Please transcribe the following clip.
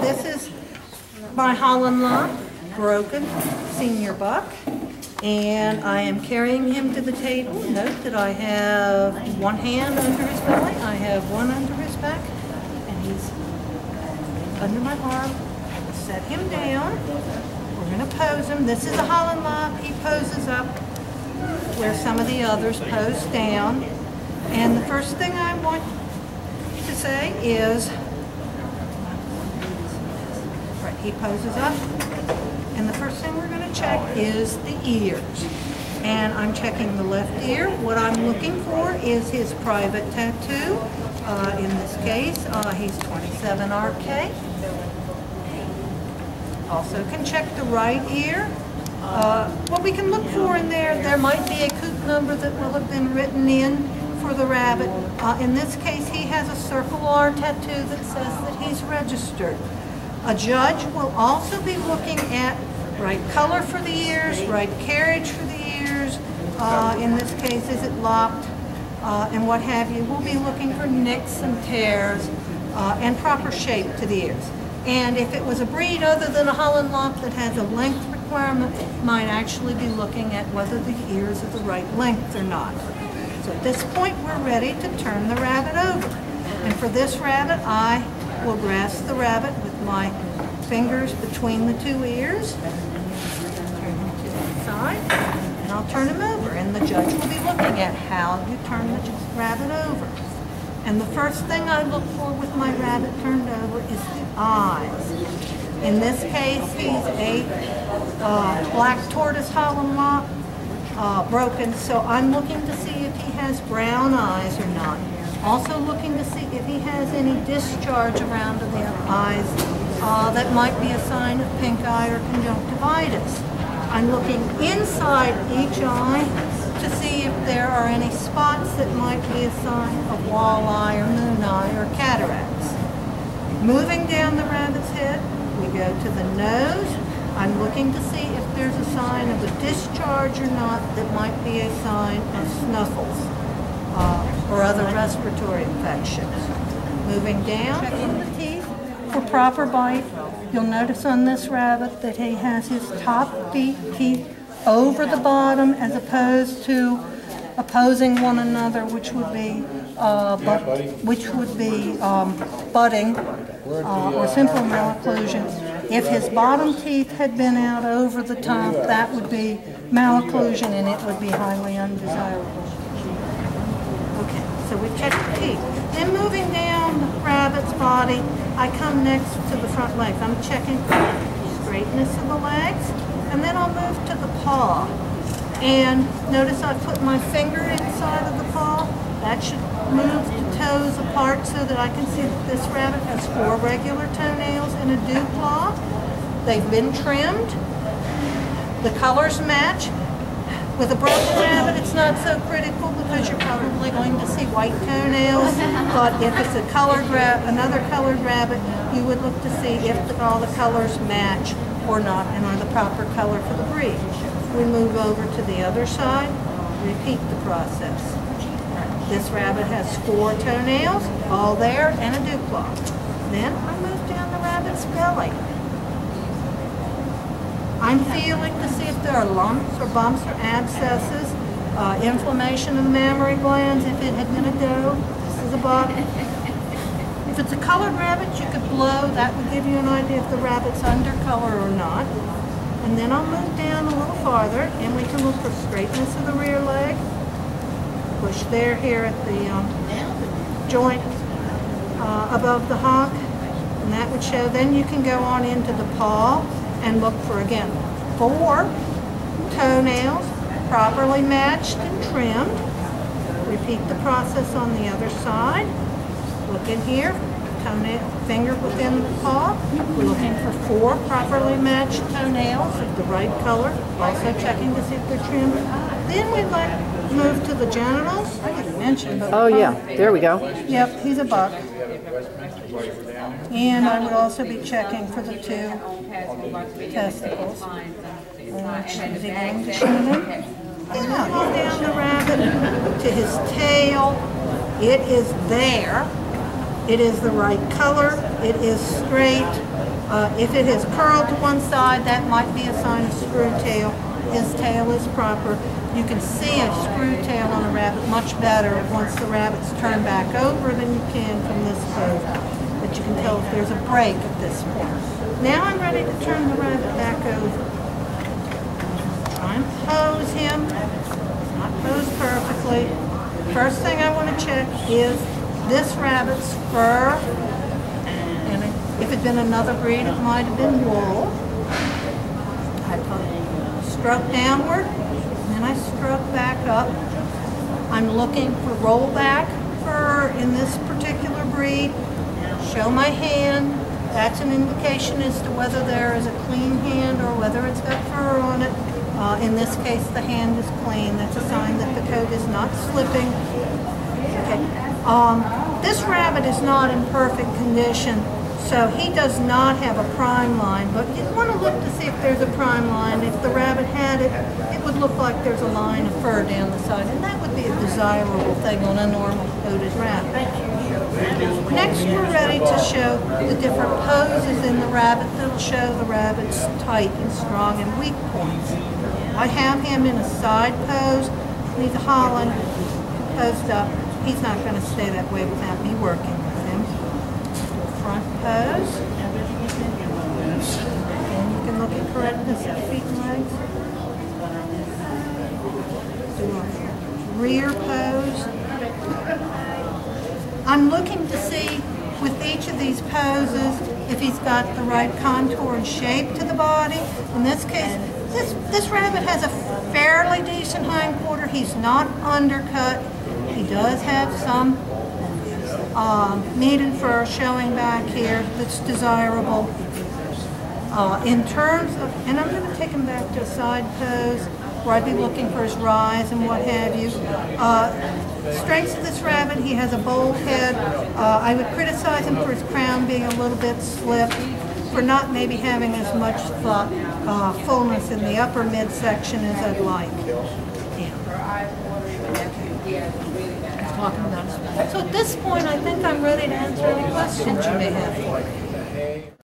this is my Holland Lop, broken, senior buck. And I am carrying him to the table. Note that I have one hand under his belly, I have one under his back, and he's under my arm. Set him down. We're gonna pose him. This is a Holland Lop. He poses up where some of the others pose down. And the first thing I want to say is, right, he poses up. And the first thing we're going to check is the ears. And I'm checking the left ear. What I'm looking for is his private tattoo. Uh, in this case, uh, he's 27 RK. Also can check the right ear. Uh, what we can look for in there, there might be a coop number that will have been written in for the rabbit. Uh, in this case, he has a circle R tattoo that says that he's registered. A judge will also be looking at right color for the ears, right carriage for the ears. Uh, in this case, is it lopped? Uh, and what have you. We'll be looking for nicks and tears uh, and proper shape to the ears. And if it was a breed other than a Holland Lop that has a length requirement, might actually be looking at whether the ears are the right length or not. So at this point, we're ready to turn the rabbit over. And for this rabbit, I will grasp the rabbit my fingers between the two ears. And I'll turn him over. And the judge will be looking at how you turn the rabbit over. And the first thing I look for with my rabbit turned over is the eyes. In this case, he's a uh, black tortoise Holland uh, broken, so I'm looking to see if he has brown eyes or not. Also looking to see if he has any discharge around the eyes uh, that might be a sign of pink eye or conjunctivitis. I'm looking inside each eye to see if there are any spots that might be a sign of walleye or moon eye or cataracts. Moving down the rabbit's head, we go to the nose. I'm looking to see if there's a sign of a discharge or not that might be a sign of snuffles uh, or other respiratory infections. Moving down, for proper bite. You'll notice on this rabbit that he has his top teeth over the bottom as opposed to opposing one another, which would be uh, but, which would be um, butting uh, or simple malocclusion. If his bottom teeth had been out over the top, that would be malocclusion and it would be highly undesirable. We've the teeth. Then moving down the rabbit's body, I come next to the front legs. I'm checking the straightness of the legs, and then I'll move to the paw. And notice I put my finger inside of the paw. That should move the toes apart so that I can see that this rabbit has four regular toenails and a dew claw. They've been trimmed. The colors match. With a broken rabbit, it's not so critical because you're probably going to see white toenails. But if it's a colored rabbit, another colored rabbit, you would look to see if the, all the colors match or not and are the proper color for the breed. We move over to the other side, repeat the process. This rabbit has four toenails, all there, and a claw. Then I move down the rabbit's belly. I'm feeling to see if there are lumps or bumps or abscesses, uh, inflammation of the mammary glands, if it had been a doe, this is a buck. If it's a colored rabbit, you could blow. That would give you an idea if the rabbit's under color or not. And then I'll move down a little farther, and we can look for straightness of the rear leg. Push there here at the um, joint uh, above the hock, and that would show. Then you can go on into the paw and look for, again, four toenails properly matched and trimmed. Repeat the process on the other side. Look in here, toenail, finger within the paw. We're looking for four properly matched toenails of the right color. Also checking to see if they're trimmed. Then we'd like to move to the genitals. I didn't mention, but Oh, yeah, there we go. Yep, he's a buck. And I would also be checking for the two testicles. Yeah, he's down the rabbit to his tail. It is there. It is the right color. it is straight. Uh, if it is curled to one side, that might be a sign of screw tail. His tail is proper. You can see a screw tail on a rabbit much better once the rabbit's turned back over than you can from this pose. But you can tell if there's a break at this point. Now I'm ready to turn the rabbit back over. And pose him. Not pose perfectly. First thing I want to check is this rabbit's fur. And if it'd been another breed, it might have been wool. Stroke downward, and I stroke back up. I'm looking for rollback fur in this particular breed. Show my hand. That's an indication as to whether there is a clean hand or whether it's got fur on it. Uh, in this case, the hand is clean. That's a sign that the coat is not slipping. Okay. Um, this rabbit is not in perfect condition, so he does not have a prime line, but you want to look to see if there's a prime line. If the rabbit had it, it would look like there's a line of fur down the side, and that would be a desirable thing on a normal coated rabbit. Next, we're ready to show the different poses in the rabbit that'll show the rabbit's tight and strong and weak points. I have him in a side pose. He's a Holland posed up. He's not going to stay that way without me working with him. Front pose. And you can look at correctness of feet and legs. Rear pose. I'm looking to see with each of these poses if he's got the right contour and shape to the body. In this case, this, this rabbit has a fairly decent hind quarter. He's not undercut. He does have some um, meat and fur showing back here that's desirable. Uh, in terms of, and I'm going to take him back to a side pose where I'd be looking for his rise and what have you. Uh, strengths of this rabbit, he has a bold head. Uh, I would criticize him for his crown being a little bit slipped, for not maybe having as much thought, uh, fullness in the upper midsection as I'd like. Yeah. Talking about so at this point, I think I'm ready to answer any questions you may have.